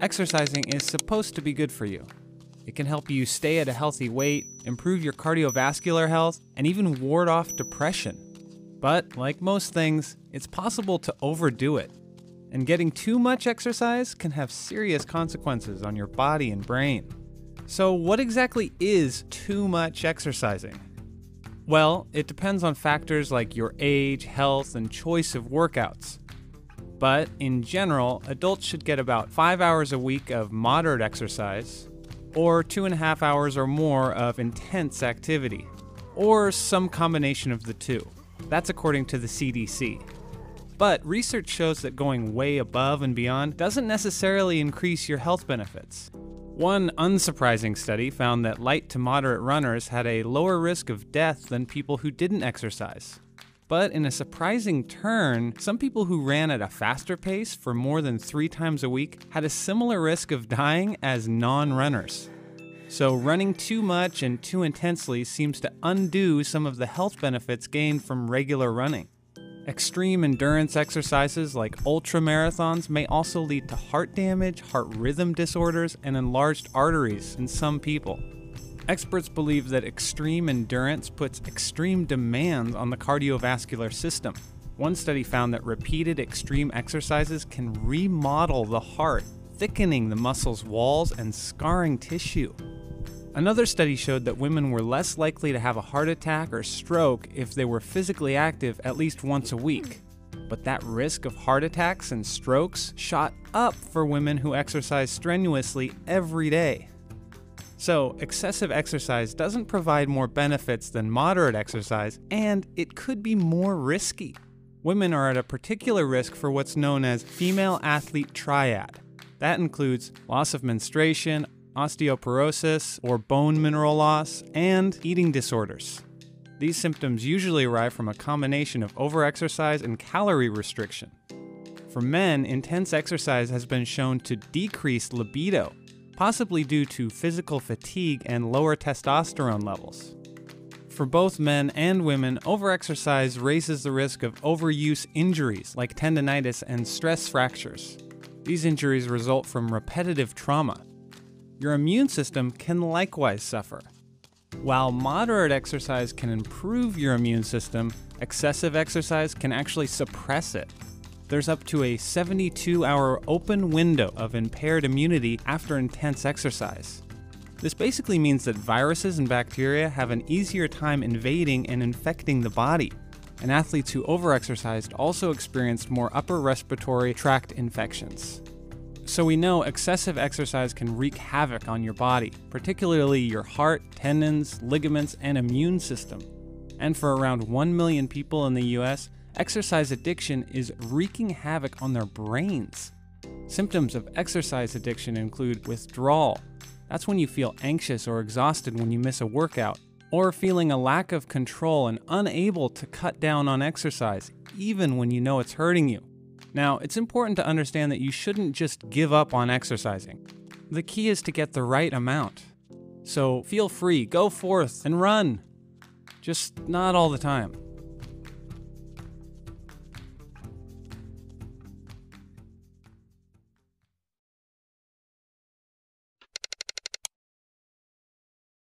Exercising is supposed to be good for you. It can help you stay at a healthy weight, improve your cardiovascular health, and even ward off depression. But, like most things, it's possible to overdo it. And getting too much exercise can have serious consequences on your body and brain. So, what exactly is too much exercising? Well, it depends on factors like your age, health, and choice of workouts. But in general, adults should get about five hours a week of moderate exercise, or two and a half hours or more of intense activity, or some combination of the two. That's according to the CDC. But research shows that going way above and beyond doesn't necessarily increase your health benefits. One unsurprising study found that light to moderate runners had a lower risk of death than people who didn't exercise. But in a surprising turn, some people who ran at a faster pace for more than three times a week had a similar risk of dying as non runners. So, running too much and too intensely seems to undo some of the health benefits gained from regular running. Extreme endurance exercises like ultra marathons may also lead to heart damage, heart rhythm disorders, and enlarged arteries in some people. Experts believe that extreme endurance puts extreme demands on the cardiovascular system. One study found that repeated extreme exercises can remodel the heart, thickening the muscle's walls and scarring tissue. Another study showed that women were less likely to have a heart attack or stroke if they were physically active at least once a week. But that risk of heart attacks and strokes shot up for women who exercise strenuously every day. So, excessive exercise doesn't provide more benefits than moderate exercise, and it could be more risky. Women are at a particular risk for what's known as female athlete triad. That includes loss of menstruation, osteoporosis or bone mineral loss, and eating disorders. These symptoms usually arrive from a combination of overexercise and calorie restriction. For men, intense exercise has been shown to decrease libido, possibly due to physical fatigue and lower testosterone levels. For both men and women, overexercise raises the risk of overuse injuries like tendonitis and stress fractures. These injuries result from repetitive trauma. Your immune system can likewise suffer. While moderate exercise can improve your immune system, excessive exercise can actually suppress it there's up to a 72 hour open window of impaired immunity after intense exercise. This basically means that viruses and bacteria have an easier time invading and infecting the body. And athletes who overexercised also experienced more upper respiratory tract infections. So we know excessive exercise can wreak havoc on your body, particularly your heart, tendons, ligaments, and immune system. And for around 1 million people in the US, exercise addiction is wreaking havoc on their brains. Symptoms of exercise addiction include withdrawal. That's when you feel anxious or exhausted when you miss a workout, or feeling a lack of control and unable to cut down on exercise, even when you know it's hurting you. Now, it's important to understand that you shouldn't just give up on exercising. The key is to get the right amount. So feel free, go forth and run. Just not all the time.